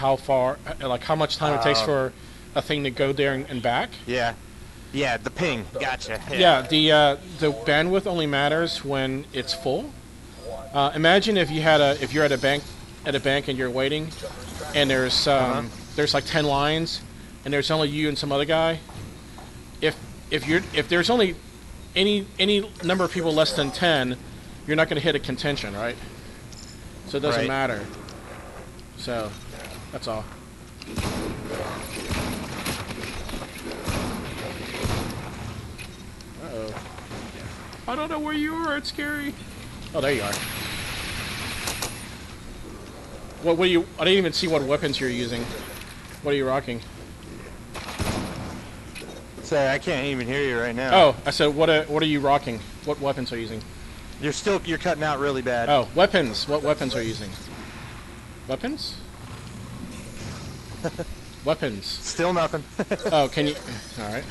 how far, uh, like how much time it takes Oh. for a thing to go there and, and back. Yeah. Yeah, the ping. Gotcha. Yeah, the uh, the bandwidth only matters when it's full. Uh, imagine if you had a if you're at a bank at a bank and you're waiting, and there's um, Uh-huh. there's like ten lines, and there's only you and some other guy. If if you're if there's only any any number of people less than ten, you're not going to hit a contention, right? So it doesn't Right. matter. So that's all. Uh-oh. I don't know where you are. It's scary. Oh, there you are. What? What do you? I didn't even see what weapons you're using. What are you rocking? Sorry, I can't even hear you right now. Oh, I said, what? Are, what are you rocking? What weapons are you using? You're still you're cutting out really bad. Oh, weapons. What weapons are you using? Weapons? weapons. Still nothing. Oh, can you? All right.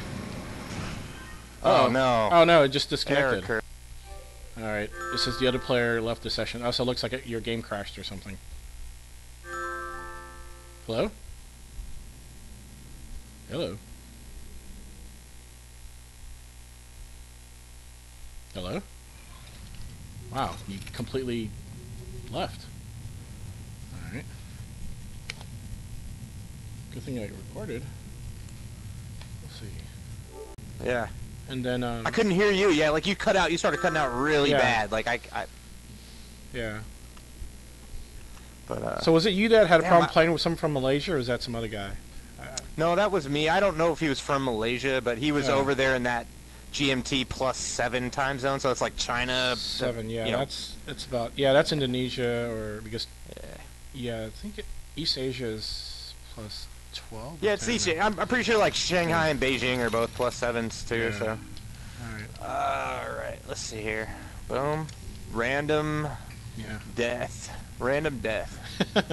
oh Uh-oh. no. Oh no, it just disconnected. All right. This is the other player left the session. Oh, also, looks like it, your game crashed or something. Hello? Hello? Hello? Wow, you completely left. Alright. Good thing I recorded. Let's see. Yeah. And then, um, I couldn't hear you. Yeah, like you cut out. You started cutting out really Yeah. bad. Like I, I yeah. but uh. So was it you that had a Damn, problem I- playing with someone from Malaysia, or was that some other guy? no, that was me. I don't know if he was from Malaysia, but he was over there in that GMT plus seven time zone. So it's like China. Seven, yeah, you know. that's it's about yeah, that's Indonesia or because Yeah. yeah, I think it, East Asia is plus twelve. Yeah, it's easy. I'm, I'm pretty sure like Shanghai and Beijing are both plus sevens too. Yeah. So. All right, All right. Let's see here. Boom. Random yeah. death. Random death.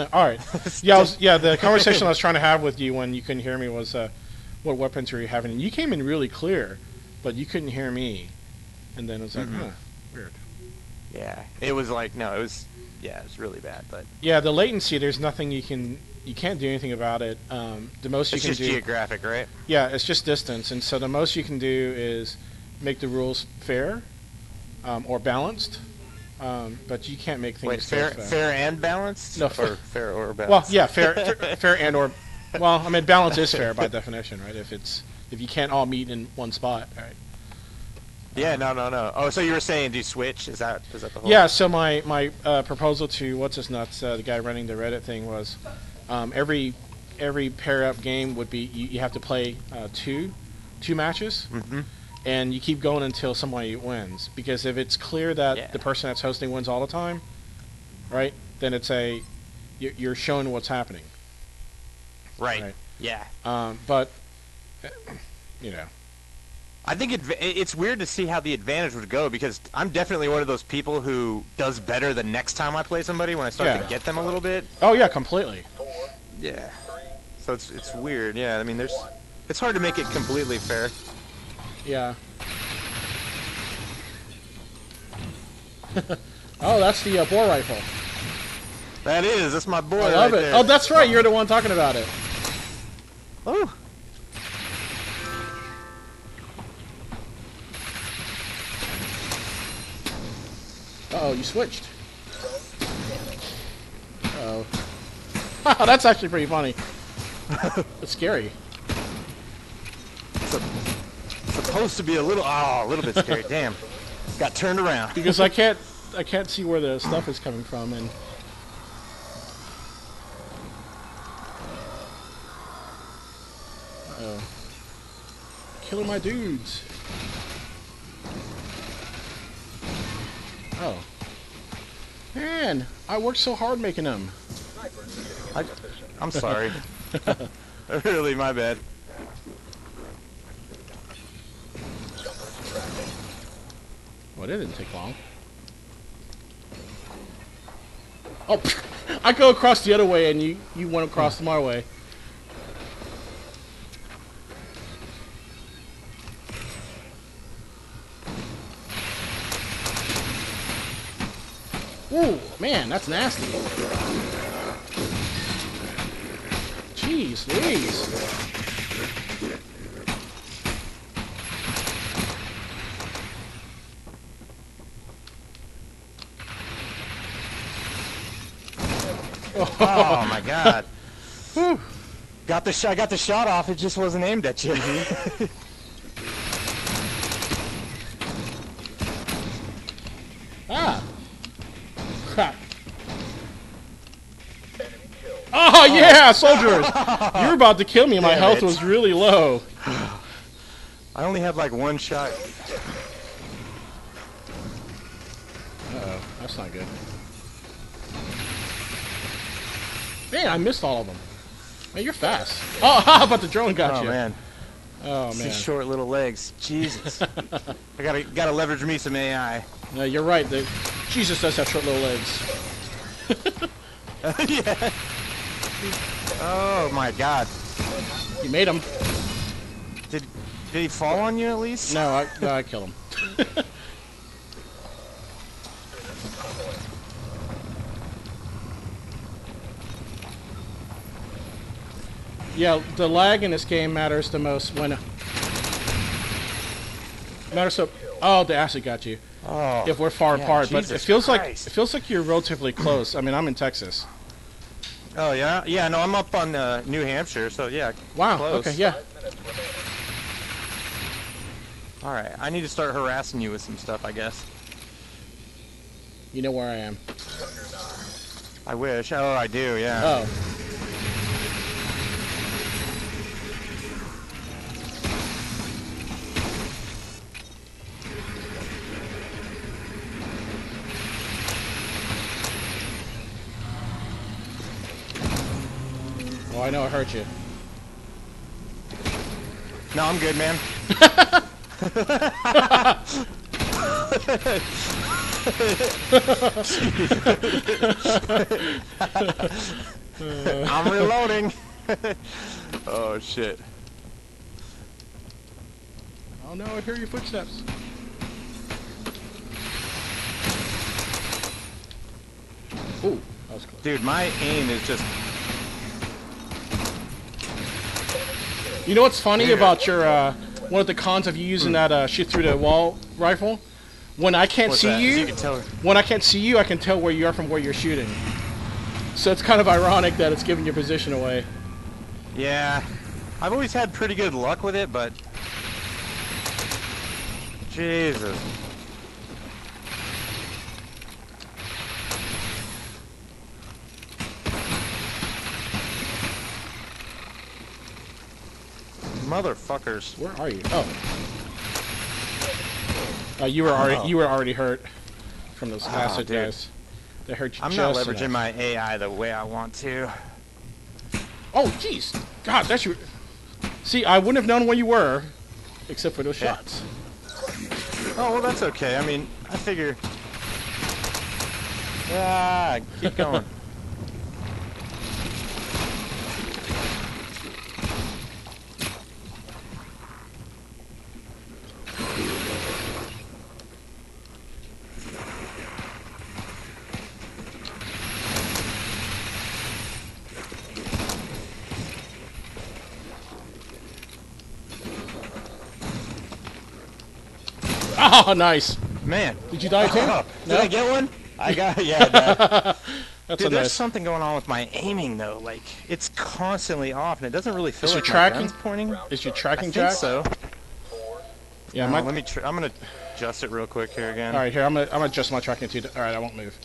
All right. Yeah, I was, yeah. The conversation I was trying to have with you when you couldn't hear me was, uh, what weapons are you having? And you came in really clear, but you couldn't hear me. And then it was like, Mhm. huh, weird. Yeah. It was like no. It was. Yeah. It was really bad. But Yeah, the latency. There's nothing you can. You can't do anything about it. Um, the most you it's can just do. geographic, right? Yeah, it's just distance, and so the most you can do is make the rules fair um, or balanced, um, but you can't make things Wait, so fair, fair and balanced. No, or fair- fair or Well, yeah, fair, fair, fair and or, well, I mean, balance is fair by definition, right? If it's if you can't all meet in one spot, right? Yeah. No. No. No. Oh, so you were saying do you switch? Is that is that the whole? Yeah. So my my uh, proposal to what's his nuts, uh, the guy running the Reddit thing was, um, every every pair up game would be you, you have to play uh, two two matches. Mm-hmm. and you keep going until somebody wins. Because if it's clear that Yeah. the person that's hosting wins all the time, right? Then it's a you're you're showing what's happening. Right. Right. Yeah. Um, but uh, you know, I think it, it's weird to see how the advantage would go because I'm definitely one of those people who does better the next time I play somebody when I start Yeah. to get them a little bit. oh yeah, completely. Yeah. So it's it's weird. Yeah. I mean, there's it's hard to make it completely fair. Yeah. oh, that's the uh, bore rifle. That is. That's my boy. I love right it. There. Oh, that's right. You're the one talking about it. Oh. Uh oh, you switched. Uh oh. That's actually pretty funny. it's scary. Supposed to be a little. Oh, a little bit scary. Damn. Got turned around. because I can't I can't see where the stuff is coming from and uh, oh killing my dudes oh man I worked so hard making them I, I'm sorry. really, my bad. well it didn't take long oh I go across the other way and you you went across hmm. my way Ooh, man, that's nasty. Jeez, Louise. Oh my god. Got the shot. I got the shot off. It just wasn't aimed at you. Oh, yeah, soldiers! You were about to kill me. My Damn health it. was really low. I only had like one shot. Uh-oh, that's not good. Man, I missed all of them. Man, you're fast. Oh, how about the drone got Oh you? man. Oh These man. short little legs. Jesus. I gotta gotta leverage me some AI. No, you're right. The, Jesus does have short little legs. yeah. Oh my god. You made him. Did did he fall on you at least? No, I, no, I killed him. yeah, the lag in this game matters the most when. Matters so. Oh, the acid got you. Oh. If we're far Yeah, apart, but it Jesus feels like it feels like you're relatively close. I mean, I'm in Texas. Oh yeah. Yeah. No, I'm up on uh, New Hampshire. So yeah. Wow. Close. Okay. Yeah. All right. I need to start harassing you with some stuff. I guess. You know where I am. I wish. Oh, I do. Yeah. Oh. Oh, I know I hurt you. No, I'm good, man. I'm reloading. oh shit. Oh no, I hear your footsteps. Ooh, that was close. Dude, my aim is just You know what's funny about your uh, one of the cons of you using that uh, shoot through the wall rifle? When I can't what's see that? you, You can tell. when I can't see you, I can tell where you are from where you're shooting. So it's kind of ironic that it's giving your position away. Yeah. I've always had pretty good luck with it, but Jesus. Motherfuckers. Where are you? Oh. Uh, you were already Oh. you were already hurt from those Oh, acid guys. They hurt you I'm not leveraging enough. my AI the way I want to. Oh, jeez. God, that's you. See, I wouldn't have known where you were, except for those Yeah. shots. Oh, well, that's okay. I mean, I figure. Ah, keep going. Oh, nice. Man. Did you die too? Oh, did No? I get one? I got yeah. I. That's Dude, there's nice. something going on with my aiming though. Like it's constantly off, and it doesn't really feel Is like your my tracking- gun's pointing. Is your I tracking think jack? so. Yeah, Uh, my. let me. I'm gonna adjust it real quick here again. All right, here I'm gonna I'm gonna adjust my tracking too. All right, I won't move.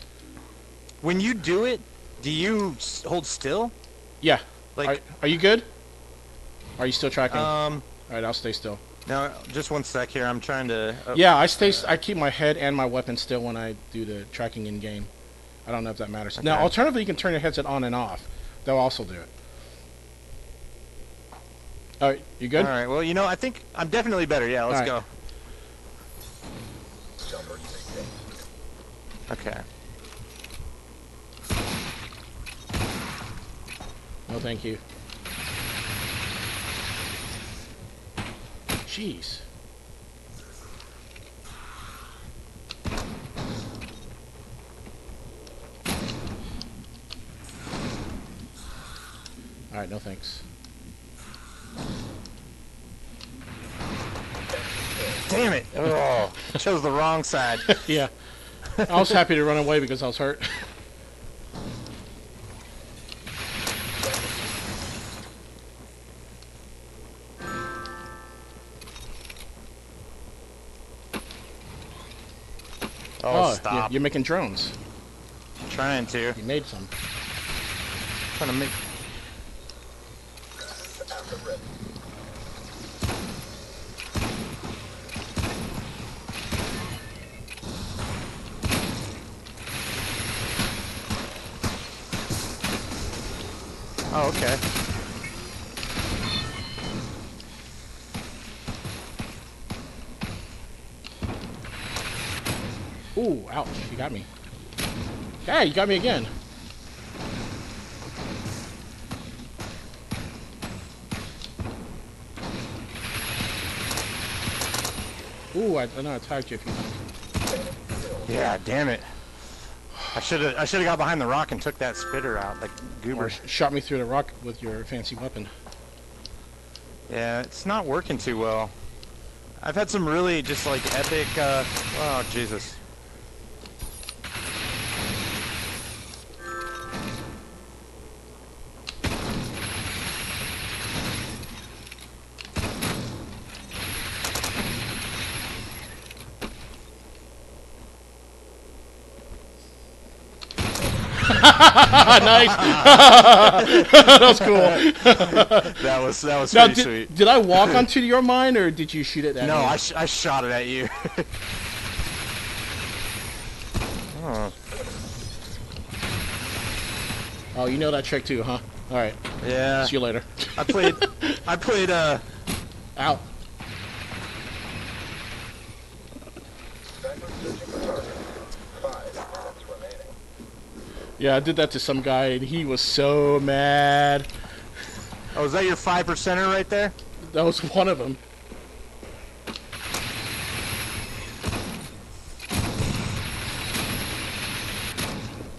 When you do it, do you hold still? Yeah. Like, are, are you good? Are you still tracking? um, All right, I'll stay still. No, just one sec here. I'm trying to. oh, Yeah, I stay. I keep my head and my weapon still when I do the tracking in game. I don't know if that matters. Now, alternatively, you can turn your headset on and off. They'll also do it. All right, you good? All right. Well, you know, I think I'm definitely better. Yeah, let's right. go. Okay. No, thank you. Jeez. All right, no thanks. Damn it! Oh, chose the wrong side. yeah. I was happy to run away because I was hurt. Oh, you- stop! You're making drones. trying to. You made some. Trying to make. Oh, okay. Ooh, ouch. You got me. Hey, you got me again. Ooh, I, I know I tagged you a few times. Yeah, damn it. I should have I should have got behind the rock and took that spitter out, like Or goober. sh- shot me through the rock with your fancy weapon. Yeah, it's not working too well. I've had some really just like epic. Uh, oh Jesus. nice. that was cool. That was that was Now, pretty did, sweet. did I walk onto your mine or did you shoot it at No, me? I, sh- I shot it at you. oh, Oh, you know that trick too, huh? All right. yeah. See you later. I played. I played. Uh, Ow. Yeah, I did that to some guy and he was so mad. oh, is that your five percenter right there? That was one of them.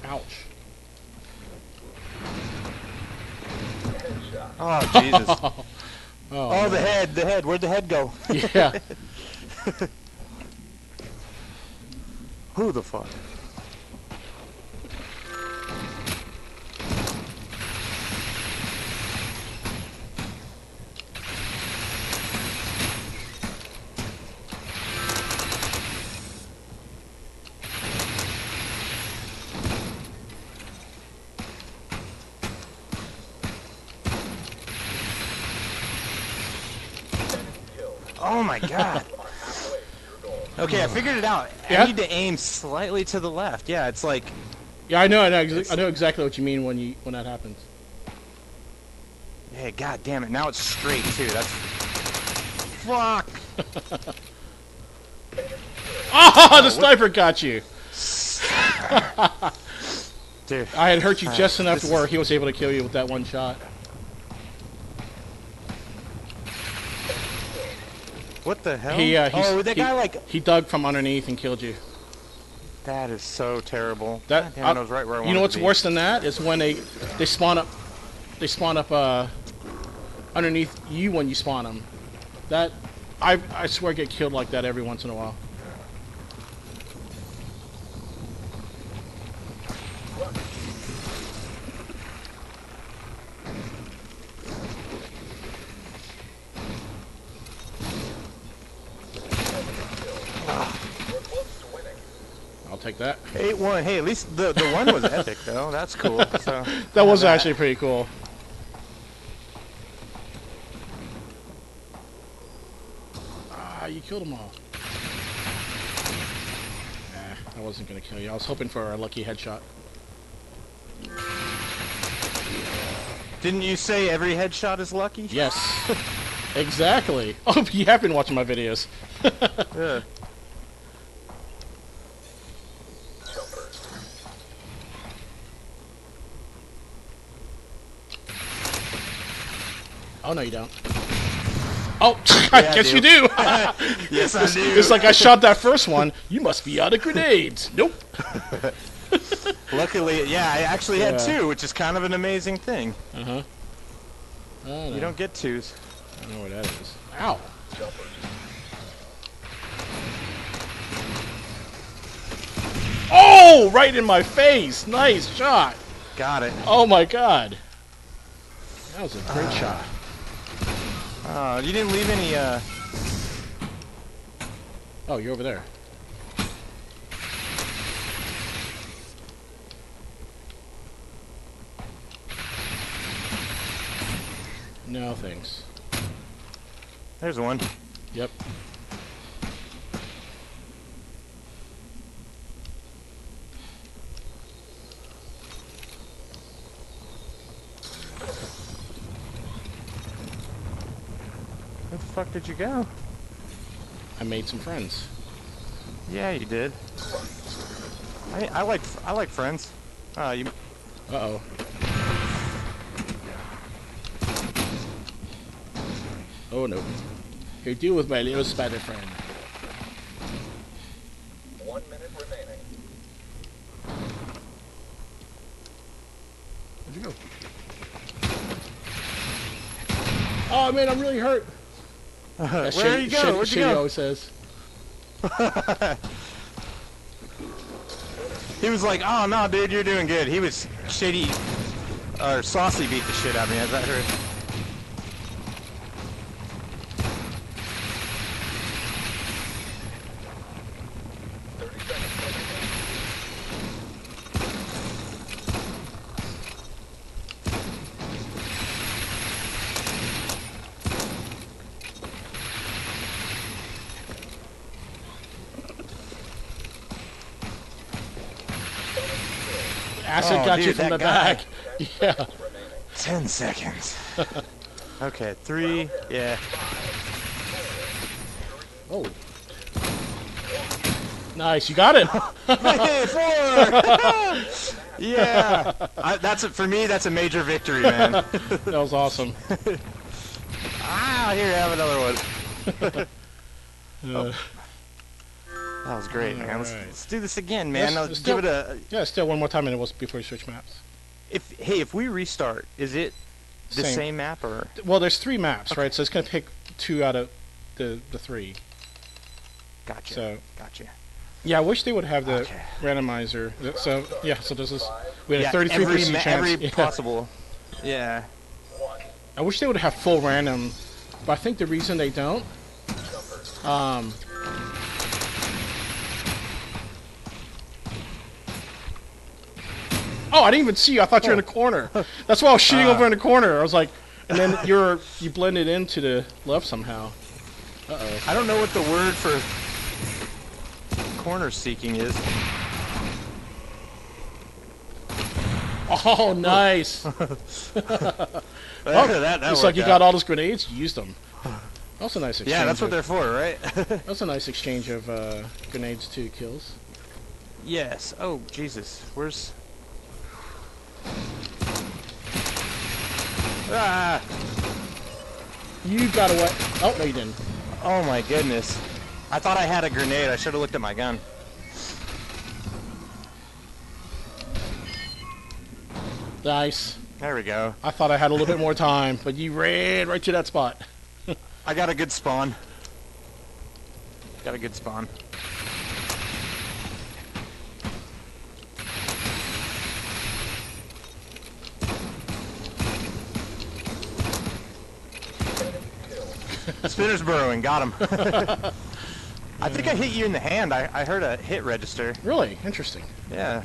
Ouch. Oh Jesus. Oh, oh, the head. The head. Where'd the head go? yeah. Who the fuck? My god. Okay, I figured it out. Yeah? I need to aim slightly to the left. Yeah, it's like Yeah, I know, I know, I know exactly what you mean when you when that happens. Yeah, god damn it. Now it's straight too. That's Fuck. Oh, the sniper got you. Dude. I had hurt you just enough to where he was able to kill you with that one shot. What the hell? He, uh, he's- oh, that he- guy like He dug from underneath and killed you. that is so terrible. That God damn, I- I was right where I wanted You know what's to be. worse than that is when they they spawn up they spawn up uh underneath you when you spawn them. That I I swear I get killed like that every once in a while. Take that. Eight one. Hey, at least the the one was epic though. That's cool. So That was actually pretty cool. Ah, you killed them all. Nah, I wasn't gonna kill you. I was hoping for a lucky headshot. didn't you say every headshot is lucky? Yes. exactly. Oh, you have been watching my videos. Yeah. Oh no, you don't. Oh, I Yeah, I guess do. you do. Yes, I do. it's like I shot that first one. You must be out of grenades. Nope. Luckily, yeah, I actually had two, which is kind of an amazing thing. Uh huh. Oh, no. You don't get twos. I don't know where that is. Ow. Oh, right in my face. Nice shot. Got it. Oh my god. That was a great shot. Oh, you didn't leave any, uh... Oh, you're over there. No thanks. There's one. Yep. Where the fuck did you go? I made some friends. Yeah, you did. I, I like I like friends. Uh, you Uh oh. Oh no. Here, deal with my little spider friend. One minute remaining. Where'd you go? Oh man, I'm really hurt. Uh-huh. That's where you go? Where'd you go? says. He was like, "Oh no, dude, you're doing good." He was shady, or saucy beat the shit out of me. As I heard. Oh, dude, you from the guy. back. Yeah. Ten seconds. okay, three. Yeah. Oh. Nice, you got it. Hey, four. yeah. I, that's a, for me. That's a major victory, man. that was awesome. ah, here, have another one. Uh, That was great, man. Let's, let's do this again, man. Let's- Let's, let's give do- it a. yeah, still one more time and it was before you switch maps. If hey, if we restart, is it the Same. same, map or? Well, there's three maps, right? So it's gonna pick two out of the the three. Gotcha. So gotcha. yeah, I wish they would have the Okay. randomizer. So yeah, so this is we had Yeah, a 33 every, percent chance. every Yeah. possible. Yeah. I wish they would have full random, but I think the reason they don't, um, oh, I didn't even see you. I thought you were in the corner. That's why I was shooting over in the corner. I was like, and then you're you blended into the left somehow. Uh oh. I don't know what the word for corner seeking is. Oh, nice. Oh, Oh, that, that it's like you worked got all those grenades. You used them. That's a nice exchange. Yeah, that's what of- they're for, right? That's a nice exchange of uh, grenades to kills. yes. Oh, Jesus. Where's? Ah! You got away. Oh no, you didn't. Oh my goodness. I thought I had a grenade. I should have looked at my gun. Nice. There we go. I thought I had a little bit more time, but you ran right to that spot. I got a good spawn. Got a good spawn. Spinner's burrowing, got him. I think I hit you in the hand. I, I heard a hit register. Really interesting. Yeah.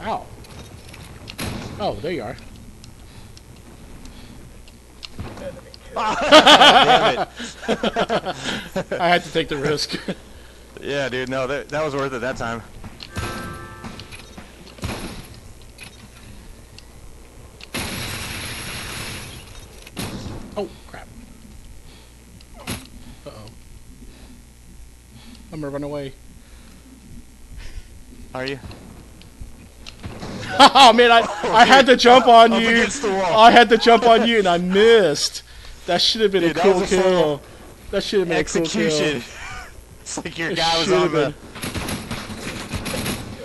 Ow. Oh, there you are. I had to take the risk. Yeah, dude. No, that, that was worth it that time. oh crap. Uh oh. I'm gonna run away. Are you? Oh man, I I had to jump on you. against the wall. I had to jump on you and I missed. That should have been Dude, a that cool was a kill. That should have been a cool Execution. kill. it's like your It guy was on the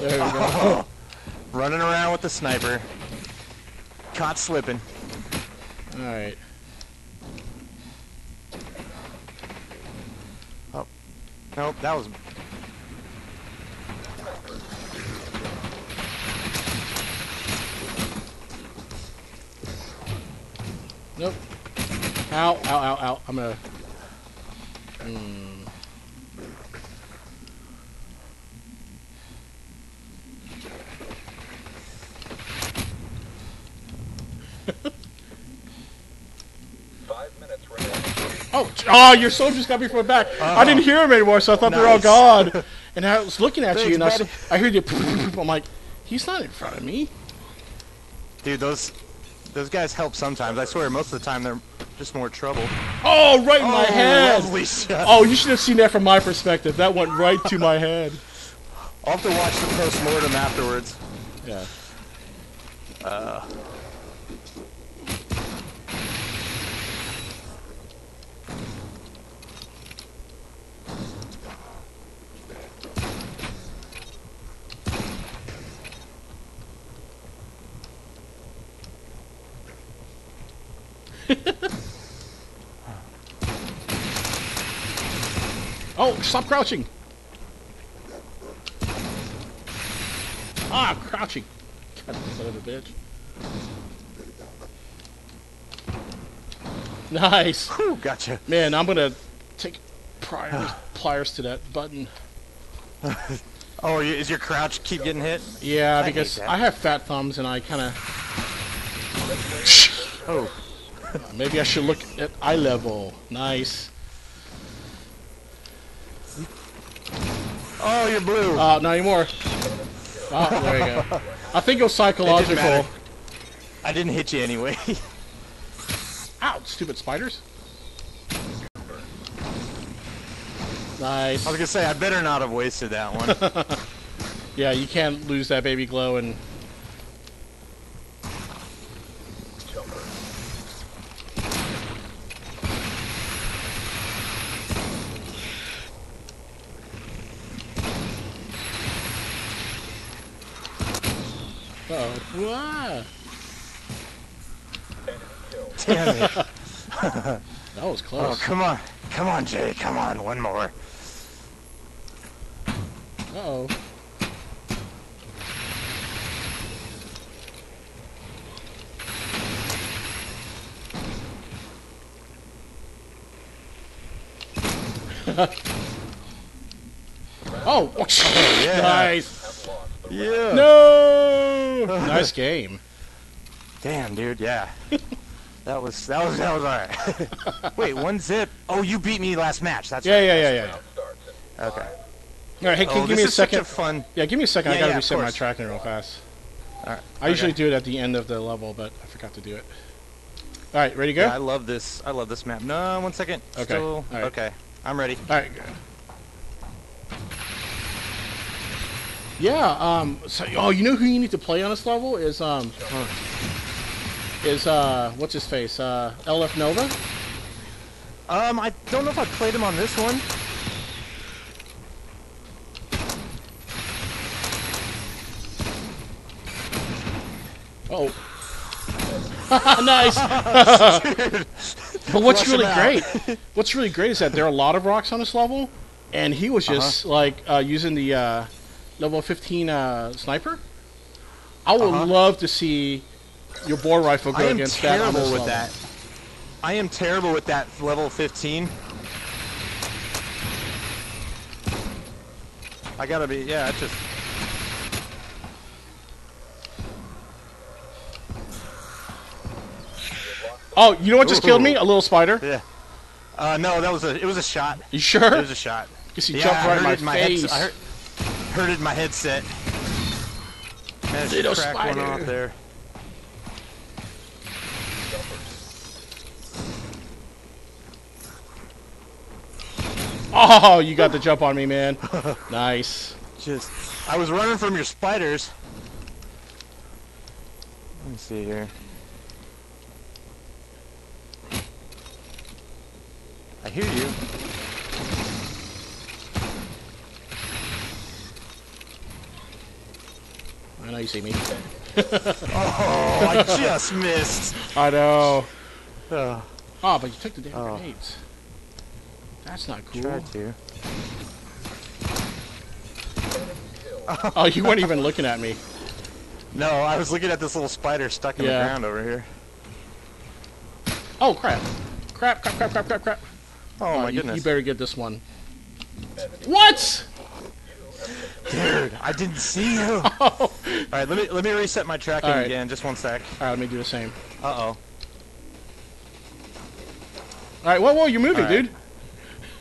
There we go. running around with the sniper. Caught slipping. All right. Oh, nope, that was Nope. Ow, ow, ow, ow. I'm gonna. Five minutes remaining. Hmm. Oh, j- oh, your soldiers got me from the back. I uh-huh. didn't hear them anymore, so I thought they were all gone. And I was looking at you, and I, s- buddy. I heard you. I'm like, he's not in front of me. dude. Those those guys help sometimes. I swear, most of the time they're just more trouble. Oh, right in my Oh, head. Oh, you should have seen that from my perspective. That went right to my head. I'll have to watch the post mortem afterwards. Yeah. Uh. Oh, stop crouching! Ah, crouching. God, son of a bitch. Nice. Whew, gotcha. Man, I'm gonna take pliers, pliers to that button. Oh, is your crouch keep getting hit? Yeah, hate because that. I have fat thumbs and I kind of. Oh, Maybe I should look at eye level. Nice. Oh, you're blue. Uh, not anymore. Oh, there you go. I think it was psychological. matter. I didn't hit you anyway. Ow, stupid spiders. Nice. I was gonna say I better not have wasted that one. Yeah, you can't lose that baby glow and. Oh. Wow. Damn it. That was close. Oh, come on. Come on, Jay. Come on. One more. Uh oh. oh, yeah. nice. Yeah. No, nice game. Damn, dude. Yeah. That was that was that was alright. Wait, one zip. Oh, you beat me last match. That's Yeah, right. yeah, yeah, yeah. Starts in Okay. All right, hey, can oh, you give this me a is such second? a fun. Yeah, give me a second. I gotta yeah, reset my tracking real fast. Alright. I usually do it at the end of the level, but I forgot to do it. All right, ready to go? Yeah, I love this. I love this map. No, one second. Okay, Still. alright. Okay. I'm ready. All right, Yeah. Um. So, oh, you know who you need to play on this level is um. Is uh, what's his face? Uh, LF Nova. Um, I don't know if I played him on this one. Oh. nice. but what's Flush really great, what's really great is that there are a lot of rocks on this level, and he was just like uh, using the uh, level 15 uh, sniper. I would Uh-huh. love to see your bore rifle go against that on terrible with level. that. I am terrible with that level 15. I gotta be. Yeah, it's just. Oh, you know what just killed me? A little spider. Yeah. Uh, no, that was a. It was a shot. You sure? It was a shot. Guess he yeah, jumped I right in my it face. headset- I heard, heard it in my headset. Managed to Little crack one off there. Oh, you got the jump on me, man. nice. Just, I was running from your spiders. Let me see here. I hear you. Know you see me. Oh, I just missed. I know. Oh, Oh, but you took the damn Oh. grenades. That's not cool. tried to. Oh, you weren't even looking at me. No, I was looking at this little spider stuck in Yeah. the ground over here. Oh crap! Crap! Crap! Crap! Crap! Crap! Crap! Oh, oh my you, goodness. You better get this one. What? Dude, I didn't see you. All right, let me let me reset my tracking right. again. Just one sec. All right, let me do the same. Uh oh. All right, whoa, whoa, you're moving, right. dude.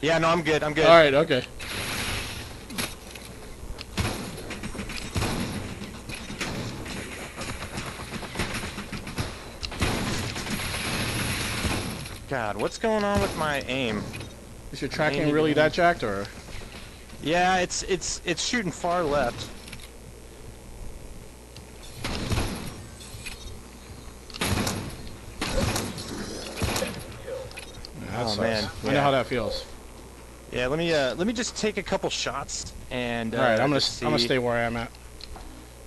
Yeah, no, I'm good. I'm good. All right, okay. God, what's going on with my aim? Is your tracking really that jacked, or? Yeah, it's it's it's shooting far left. That Oh, sucks. man, I know yeah. how that feels. Yeah, let me uh let me just take a couple shots and. Uh, All right, I'm gonna just I'm gonna stay where I am at.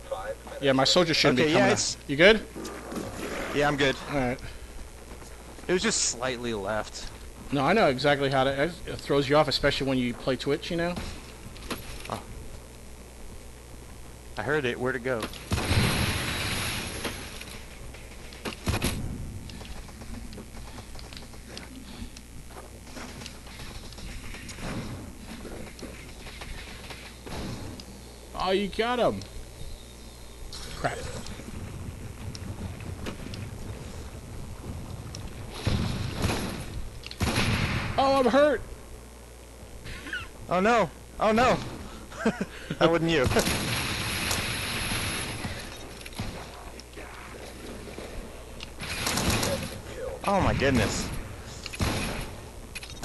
Five. Yeah, my soldier shouldn't Okay, be yeah, coming. it's- You good? Yeah, I'm good. All right. It was just slightly left. No, I know exactly how to. It it throws you off, especially when you play Twitch. You know. I heard it. Where'd it go? Oh, you got him. Crap. Oh, I'm hurt. Oh no! Oh no! that wasn't you. oh my goodness.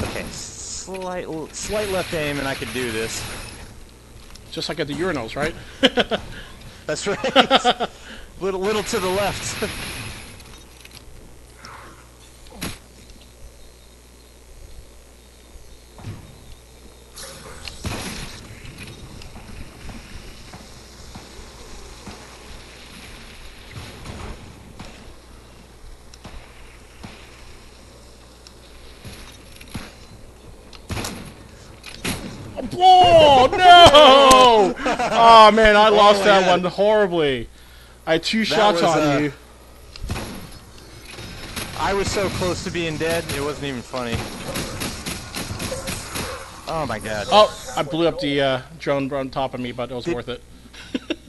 Okay, slight slight left aim and I could do this. Just like at the urinals, right? That's right. little little to the left. Oh no! Oh man, I lost my that one horribly. I had two shots was, on uh, you. I was so close to being dead, it wasn't even funny. Oh my god. Oh, I blew up the uh, drone on top of me, but it was Did- worth it.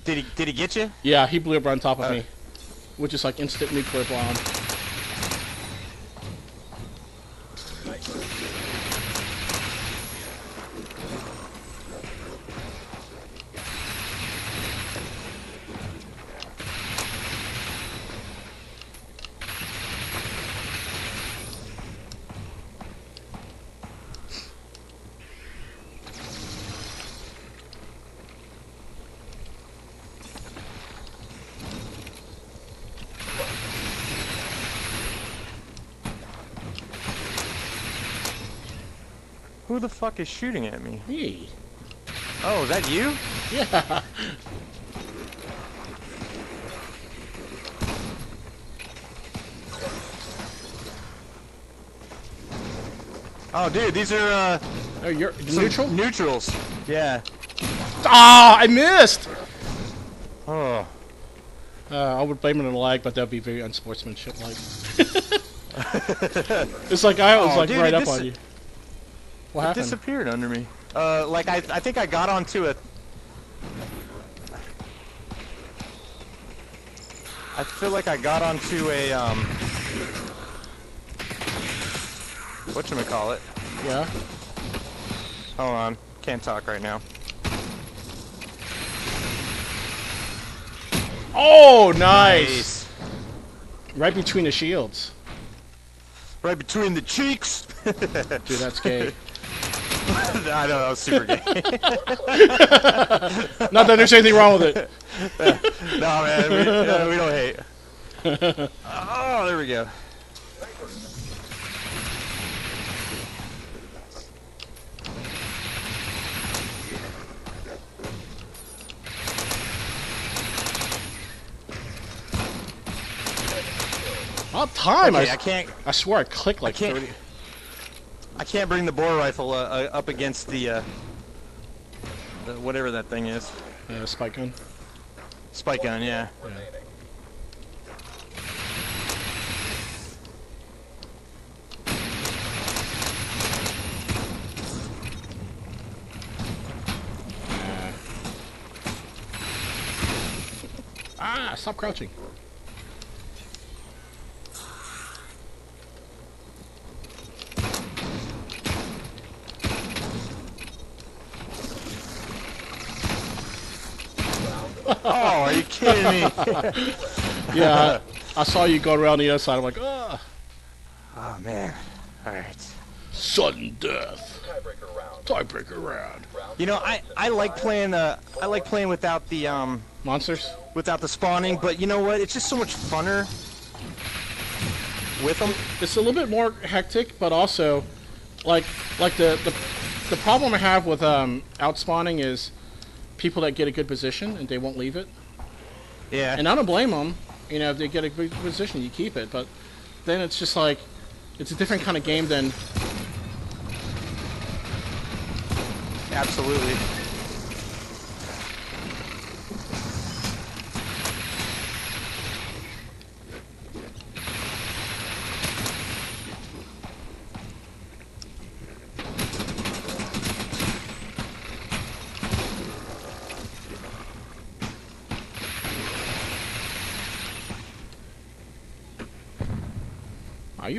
Did he did he get you? Yeah, he blew up on top of Uh. me, which is like instant nuclear bomb. Fuck is shooting at me? Hey, Oh, is that you? yeah. Oh, dude, these are uh Oh, you're neutral. Neutrals. Yeah. Ah, I missed. Oh. Uh, I would blame it on the lag, but that'd be very unsportsmanship like. it's like I was Oh, like dude, right up on you. What It happened? disappeared under me. Uh, like I, I think I got onto it. I feel like I got onto a um. What you call it? Yeah. Hold on, can't talk right now. Oh, nice. Right between the shields. Right between the cheeks. Dude, that's gay. I know that was super gay. Not that there's anything wrong with it. no man, we, uh, we don't hate. oh, there we go. Not time. Okay, I, I, can't. I swear I clicked like I 30. I can't bring the bore rifle uh, uh, up against the, uh, the whatever that thing is. Uh, spike gun. Spike gun, yeah. Ah, stop crouching. Oh, are you kidding me? Yeah, I, I saw you go around the other side. I'm like, ah. oh man. All right. Sudden death. Tiebreaker round. Tiebreaker round. You know, I I like playing uh I like playing without the um Monsters? without the spawning, but you know what? It's just so much funner with them. It's a little bit more hectic, but also, like, like the the, the problem I have with um, outspawning is people that get a good position and they won't leave it. Yeah. And I don't blame them. You know, if they get a good position, you keep it. But then it's just like, it's a different kind of game than Absolutely.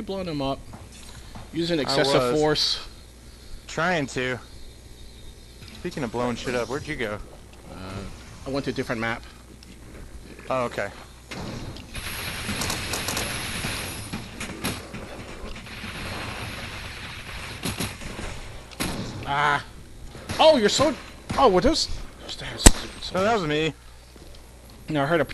You blowing them up? Using excessive force. Trying to. Speaking of blowing shit up, where'd you go? I went to a different map. Oh, okay. Ah. Oh, you're so. Oh, were those? those damn stupid No, that was me. No, I heard a.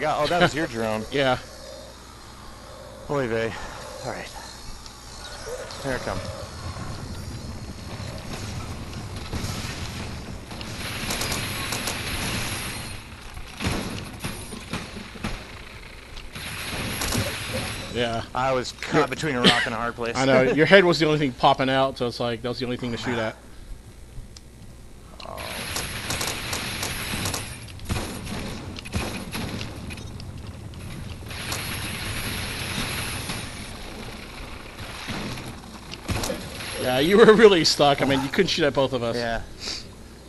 god, oh that was your drone. Yeah. Holy vey. Alright. Here it comes. Yeah. I was caught between a rock and a hard place. I know. Your head was the only thing popping out, so it's like that was the only thing to shoot at. You were really stuck. I mean, you couldn't shoot at both of us. Yeah.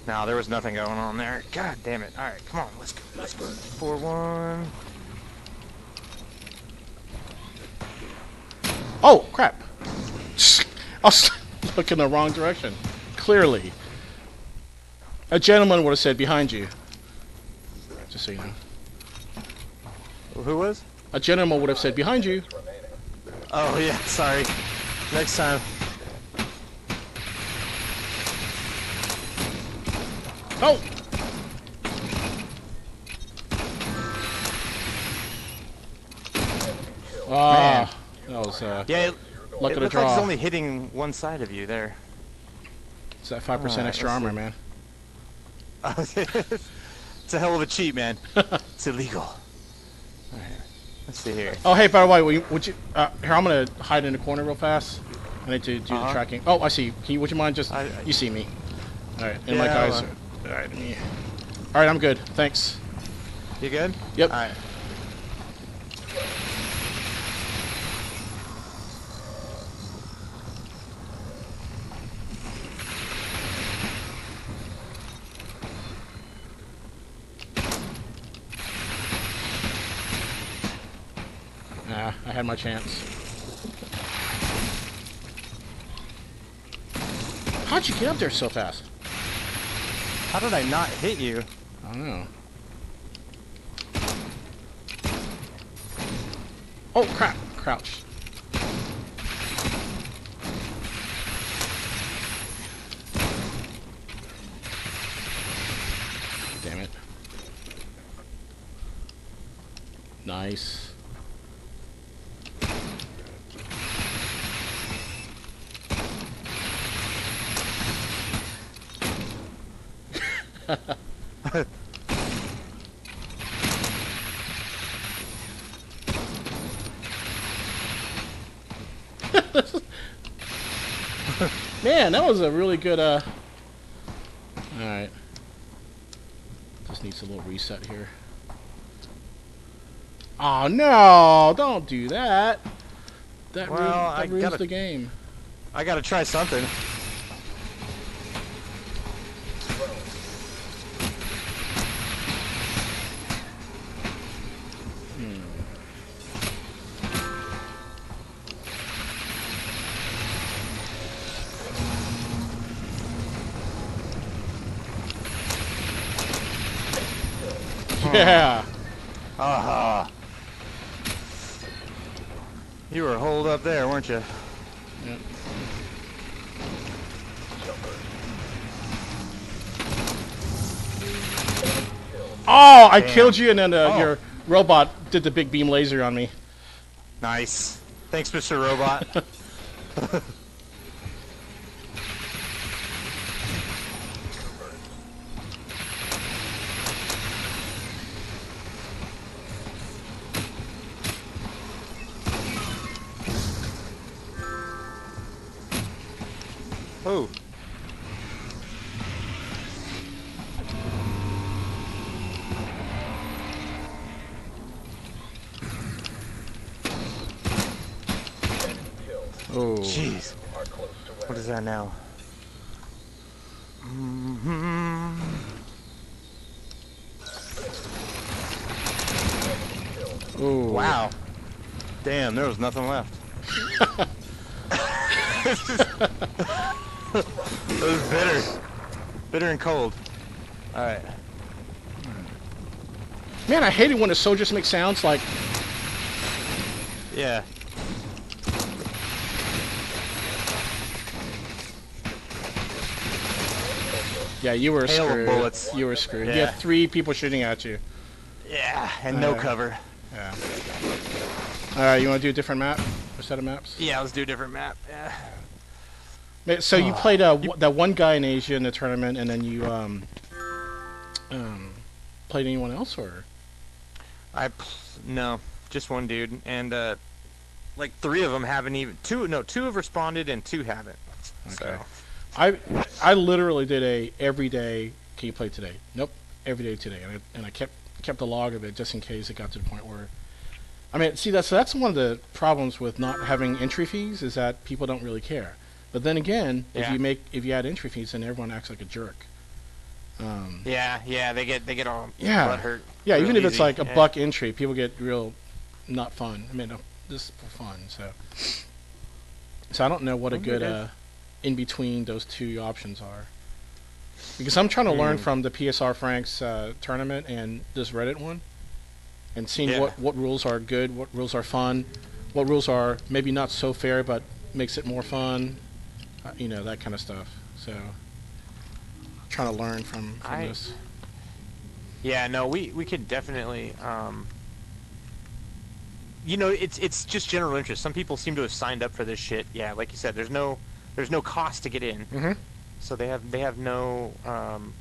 No, there was nothing going on there. God damn it. Alright, come on, let's go. Let's go. 4 1. Oh, crap. I was looking the wrong direction. Clearly. A gentleman would have said behind you. Just so you know. Who was? A gentleman would have said behind you. Oh, yeah, sorry. Next time. Oh! Ah, that was uh, Yeah, it, luck it of the looks like it's only hitting one side of you there. It's that five percent Alright, extra armor, see. man. it's a hell of a cheat, man. it's illegal. Alright, let's see here. Oh, hey, by the way, would you, would you uh, here? I'm gonna hide in the corner real fast. I need to do the Uh-huh. tracking. Oh, I see. you. Can you? Would you mind just? I- I- you see me. All right, and my Yeah, guys. hold Are, all right, me... All right, I'm good. Thanks. You good? Yep. All right. Nah, I had my chance. How'd you get up there so fast? How did I not hit you? I don't know. Oh crap! Crouch. Damn it. Nice. Man, that was a really good, uh... Alright. Just needs a little reset here. Oh, no! Don't do that! That, Well, ruins, I that ruins gotta- the game. I gotta try something. Yeah! Aha. You were holed up there, weren't you? Yep. Oh, I Damn. killed you, and then uh, Oh. your robot did the big beam laser on me. Nice. Thanks, Mr. Robot. oh. Oh, Jeez. Are close to What is that now? Oh, Wow. Damn, there was nothing left. it was bitter. Bitter and cold. Alright. Man, I hate it when the soldiers make sounds like. Yeah. Yeah, you were Hail screwed. bullets. You were screwed. You Yeah. had three people shooting at you. Yeah, and no Uh, cover. Yeah. All right, you want to do a different map? A set of maps? Yeah, let's do a different map. Yeah. So you played uh, w- that one guy in Asia in the tournament, and then you um, um, played anyone else, or? I no, just one dude, and uh, like three of them haven't even two. No, two have responded and two haven't. Okay. So I I literally did a every day. Can you play today? Nope, every day today, and I, and I kept kept a log of it just in case it got to the point where. I mean, see that's that's one of the problems with not having entry fees is that people don't really care. But then again, if you make if you add entry fees, then everyone acts like a jerk. Um, yeah, yeah, they get they get all Yeah. hurt. yeah, even if it's like a Yeah. buck entry, people get real not fun. I mean, uh, this is for fun. So, so I don't know what a good uh, in between those two options are. Because I'm trying to learn Hmm. from the PSR Franks uh, tournament and this Reddit one, and seeing Yeah. what what rules are good, what rules are fun, what rules are maybe not so fair but makes it more fun. Uh, you know that kind of stuff. So, trying to learn from, from I- this. Yeah, no, we we could definitely. Um, you know, it's it's just general interest. Some people seem to have signed up for this shit. Yeah, like you said, there's no there's no cost to get in, Mm-hmm. so they have they have no. Um,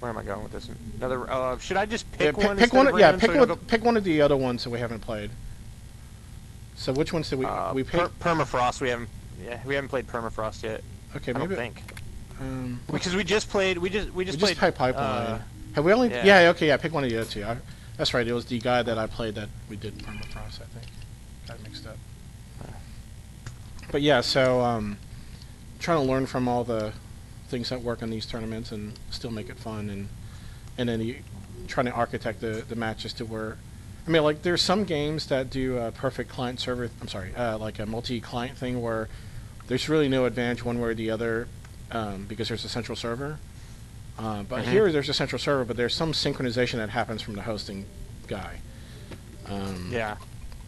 where am I going with this? Another. Uh, should I just pick yeah, one? pick one. of yeah, pick so one. Pick one of the other ones that we haven't played. So which ones did we Uh, we per- permafrost. We haven't. Yeah, we haven't played permafrost yet. okay, I don't maybe. think Um, because we just played. We just we we just just played. played pipeline. uh, Have we only? yeah. Yeah. Okay. Yeah. Pick one of the other two. I, that's right. It was the guy that I played that we did permafrost. I think got mixed up. But yeah, so um, trying to learn from all the things that work in these tournaments and still make it fun and and then you trying to architect the the matches to where. I mean, like there's some games that do a perfect client server. I'm sorry, uh, like a multi-client thing where there's really no advantage one way or the other um, because there's a central server. Uh, but Mhm. here there's a central server, but there's some synchronization that happens from the hosting guy. Um, Yeah.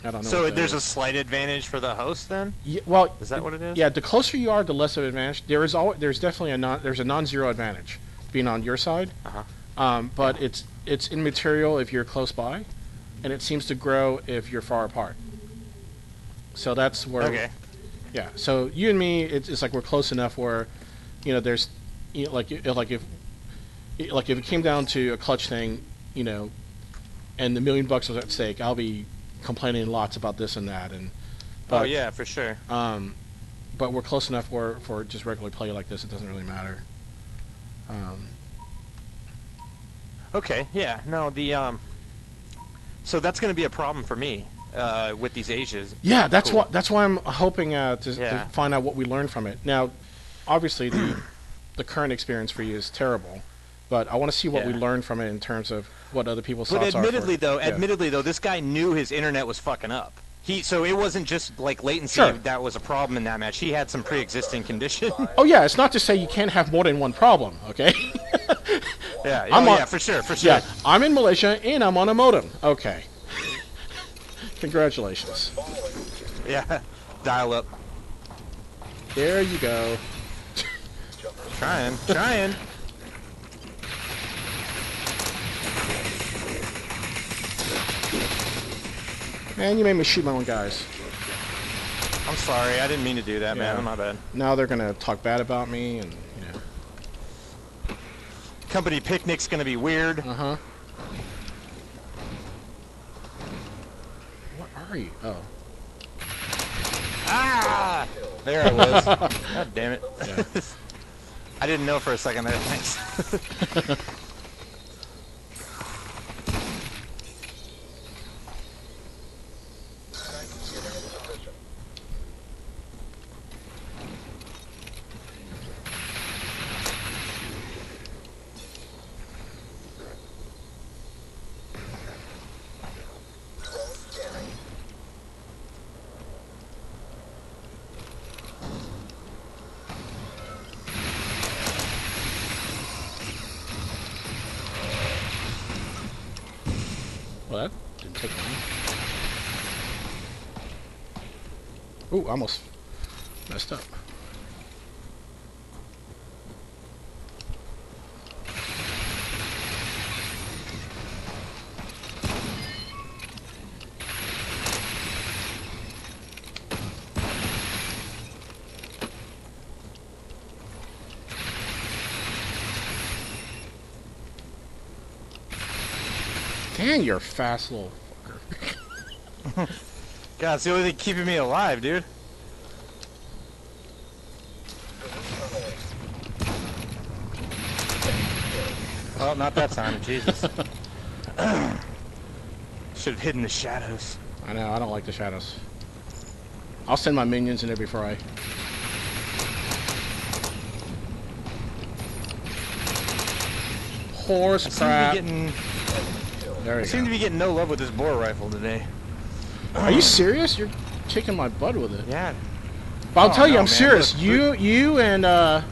I don't know. So there's a slight advantage for the host then? Yeah, well, Is that what it is? Yeah, the closer you are, the less of an advantage. There is always, there's definitely a non, there's a non-zero advantage being on your side. Uh-huh. Um, but it's it's immaterial if you're close by, and it seems to grow if you're far apart. So that's where. Okay. Yeah. So you and me, it's, it's like we're close enough where, you know, there's, you know, like if- like if, like if it came down to a clutch thing, you know, and the million bucks was at stake, I'll be complaining lots about this and that, and. Oh yeah, for sure. um, but we're close enough where for just regular play like this, it doesn't really matter. Um, Okay, yeah. No, the um So that's going to be a problem for me uh with these ages. yeah, that's Cool. why that's why I'm hoping uh, to, Yeah. to find out what we learned from it. Now, obviously the the current experience for you is terrible, but I want to see what we Yeah. learned from it in terms of what other people's But thoughts are. admittedly for, though, yeah. admittedly though, this guy knew his internet was fucking up. He so it wasn't just like latency Sure. that was a problem in that match. He had some pre-existing condition. Oh yeah, it's not to say you can't have more than one problem, okay? yeah, I'm oh, on- yeah, for sure, for sure. yeah, I'm in Malaysia and I'm on a modem. Okay. Congratulations. Yeah. Dial up. There you go. Trying, trying. Man, you made me shoot my own guys. I'm sorry, I didn't mean to do that, Yeah. man. My bad. Now they're gonna talk bad about me, and you know. Company picnic's gonna be weird. Uh huh. Are you? Oh. Ah! There I was. God damn it. Yeah. I didn't know for a second there. Thanks. almost messed up. Dang, you're fast little fucker. God, it's the only thing keeping me alive, dude. Not that time. Jesus. Should have hidden the shadows. I know, I don't like the shadows. I'll send my minions in there before I... Horse seem to crap. be getting, There I you seem to be getting no love with this bore rifle today. Are you serious? You're kicking my butt with it. Yeah. But I'll Oh, tell you, no, I'm man, serious. you, you, and uh.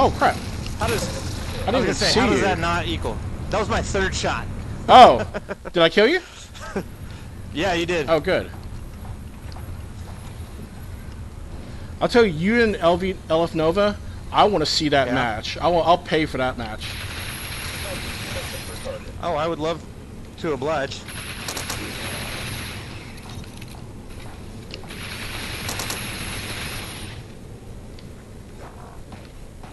Oh crap! How does? I was gonna say, how you. does that not equal? That was my third shot. Oh, did I kill you? Yeah, you did. Oh, good. I'll tell you, you and LV, LF Nova, I want to see that Yeah. match. I will, I'll pay for that match. Oh, I would love to oblige.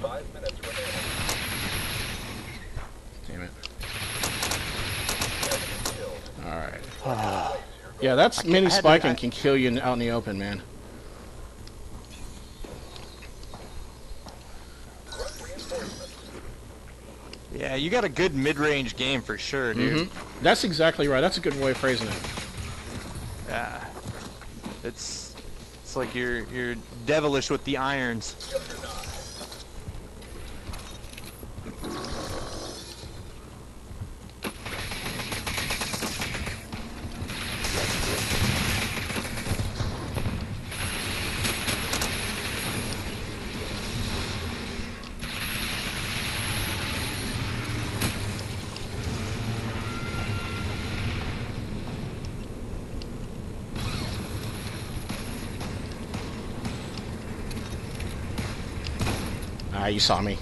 Five minutes remaining. Damn it. Enemy killed. All right. Yeah, that's can't- mini I had to- spiking I- can kill you in- out in the open, man. Yeah, you got a good mid-range game for sure, dude. Mhm. That's exactly right. That's a good way of phrasing it. Yeah. It's it's like you're you're devilish with the irons. Ah, you saw me.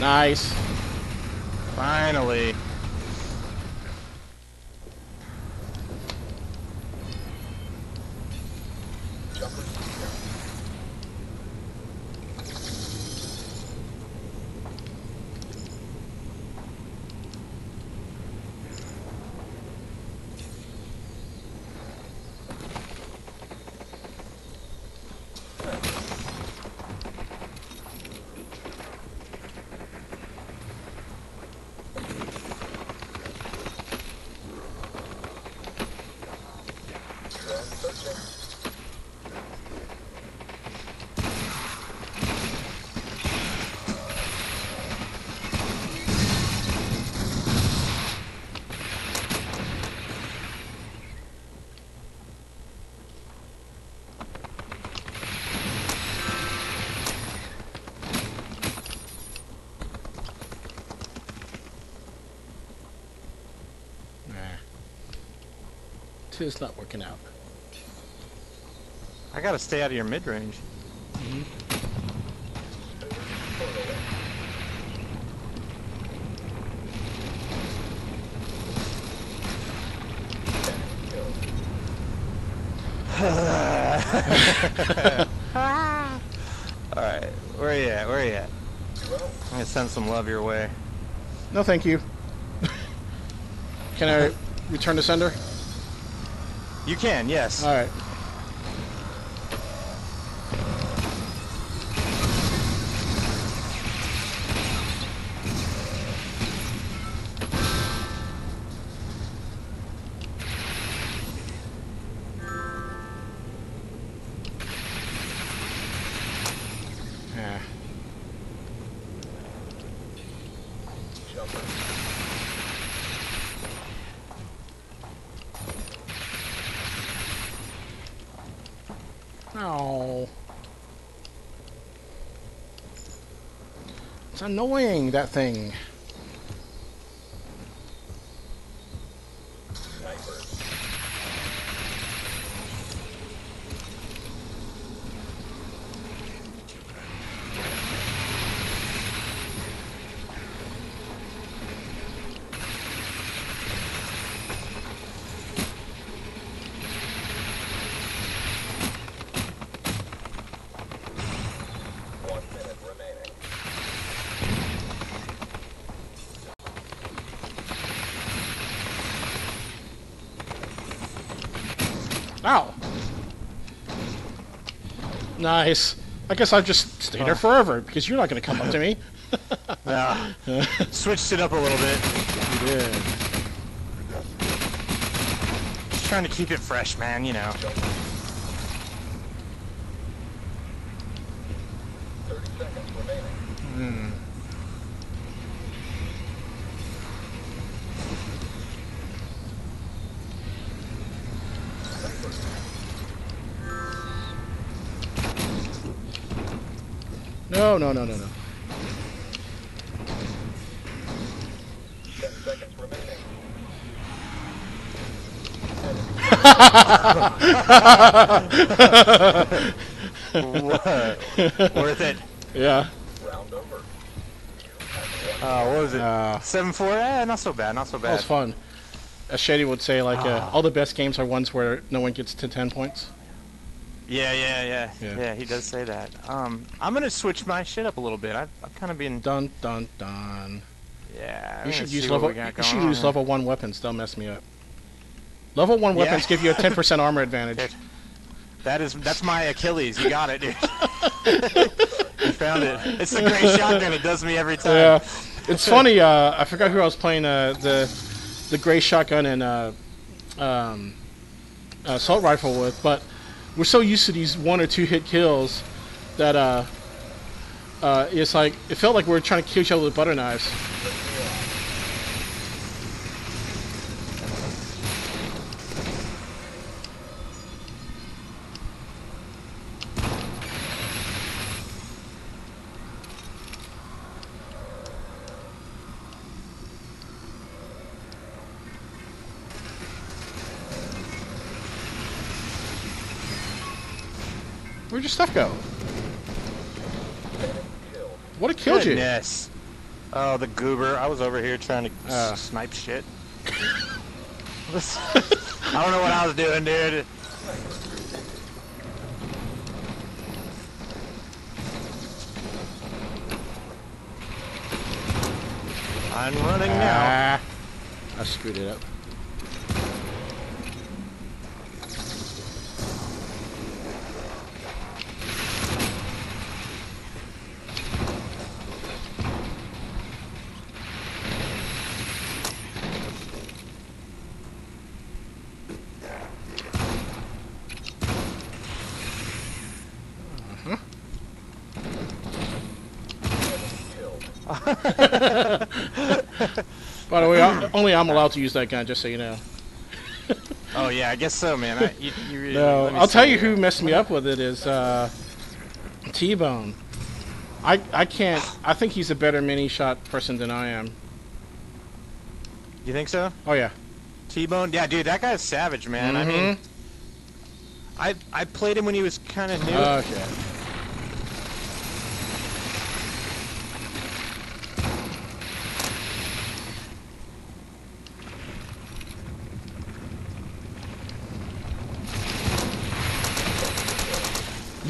Nice. Finally. Tis not working out. I gotta stay out of your mid range. Alright, where are you at? Where are you at? I'm gonna send some love your way. No, thank you. Can I return to sender? You can, yes. All right. Annoying, that thing. Nice. I guess I'll just stay there oh. forever because you're not going to come up to me. Yeah. Switched it up a little bit. You did. Just trying to keep it fresh, man, you know. Thirty No, no, no, no, no. Ten seconds remaining. Worth it. Yeah. Round over. Uh, what was it? Uh, Seven four. Eh, not so bad. Not so bad. that was fun. As Shady would say, like, uh, all the best games are ones where no one gets to 10 points. Yeah, yeah, yeah, Yeah. yeah, He does say that. Um, I'm gonna switch my shit up a little bit. I've, I've kind of been. Dun, dun, dun. Yeah. I'm You should use level. You should use level one weapons. They'll mess me up. Level one Yeah. weapons give you a 10% armor advantage. That is that's my Achilles. You got it, dude. you found it. It's the great shotgun. It does me every time. Yeah, it's funny. Uh, I forgot who I was playing uh, the the gray shotgun and uh, um, assault rifle with, but we're so used to these one or two hit kills that uh, uh, it's like it felt like we were trying to kill each other with butter knives. Stuff go? What it killed you? Goodness. Oh, the goober. I was over here trying to Uh. snipe shit. I don't know what I was doing, dude. I'm running now. Ah, I screwed it up. Killed. By the way, I, only I'm allowed to use that gun, just so you know. Oh yeah, I guess so, man. I, you, you really, no, I'll tell you who messed me up with it is uh, T-Bone. I I can't. I think he's a better mini shot person than I am. You think so? Oh yeah. T-Bone? Yeah, dude, that guy's savage, man. I mean, I I played him when he was kind of new. Okay.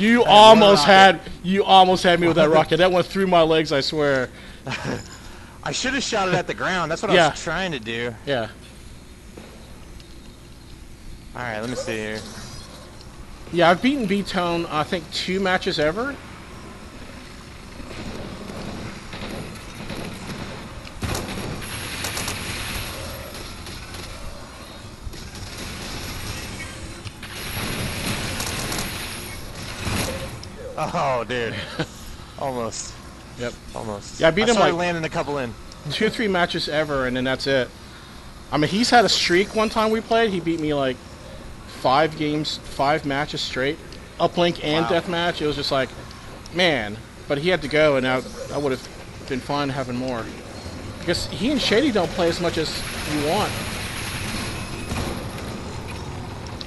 You almost had you almost had me with that rocket. That went through my legs, I swear. I should have shot it at the ground. That's what I was trying to do. Yeah. All right, let me see here. Yeah, I've beaten B-Tone, I think, two matches ever. Oh, dude. Almost. Yep. Almost. Yeah, I beat him, started like- landing a couple in. Two or three matches ever, and then that's it. I mean, he's had a streak one time we played. He beat me like five games, five matches straight. Uplink and Wow. deathmatch. It was just like, man. But he had to go, and I, I would have been fine having more. Because he and Shady don't play as much as you want.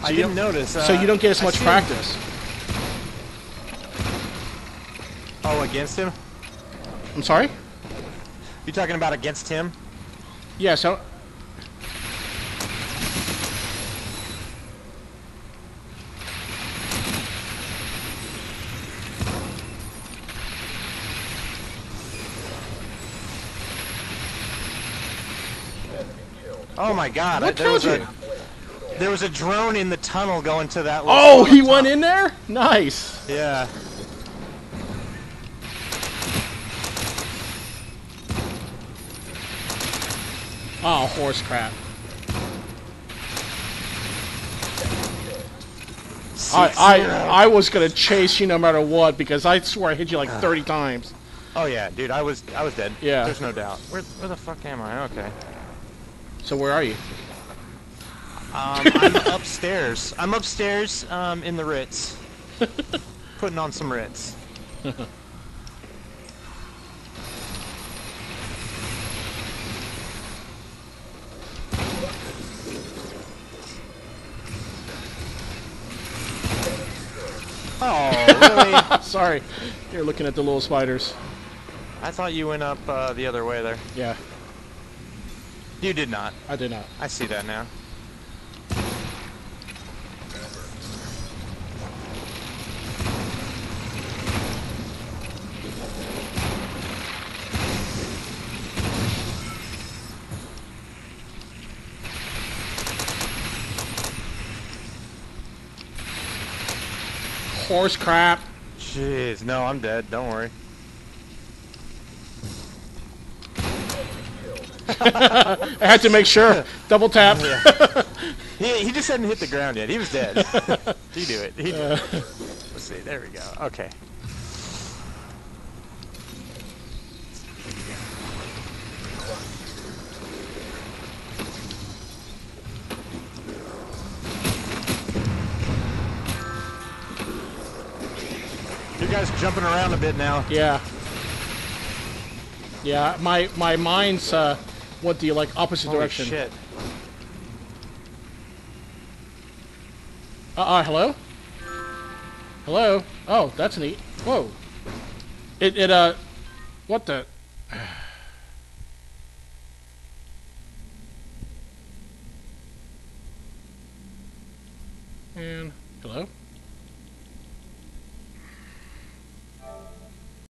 I you didn't notice. so uh, you don't get as much him- practice. Oh, against him? I'm sorry? You talking about against him? Yeah, so. Oh my God! I, What there was a there was a drone in the tunnel going to that. Oh, he went in there? Nice. Yeah. Oh, horse crap. I, I, I was gonna chase you no matter what because I swear I hit you like 30 times. Oh yeah, dude, I was I was dead. Yeah. There's no doubt. Where where the fuck am I? Okay. So where are you? Um, I'm upstairs. I'm upstairs um, in the Ritz, putting on some Ritz. Oh, really? Sorry, you're looking at the little spiders. I thought you went up uh, the other way there. Yeah, You did not. I did not. I see that now. Horse crap. Jeez, no, I'm dead. Don't worry. I had to make sure. Double tap. He, he just hadn't hit the ground yet. He was dead. he knew it. He knew it. Uh. Let's see. There we go. Okay. jumping around a bit now. Yeah. Yeah, my my mind's uh, what do you like opposite Holy direction. Shit. Uh, uh, hello? Hello? Oh, that's neat. Whoa. It, it, uh, what the? And.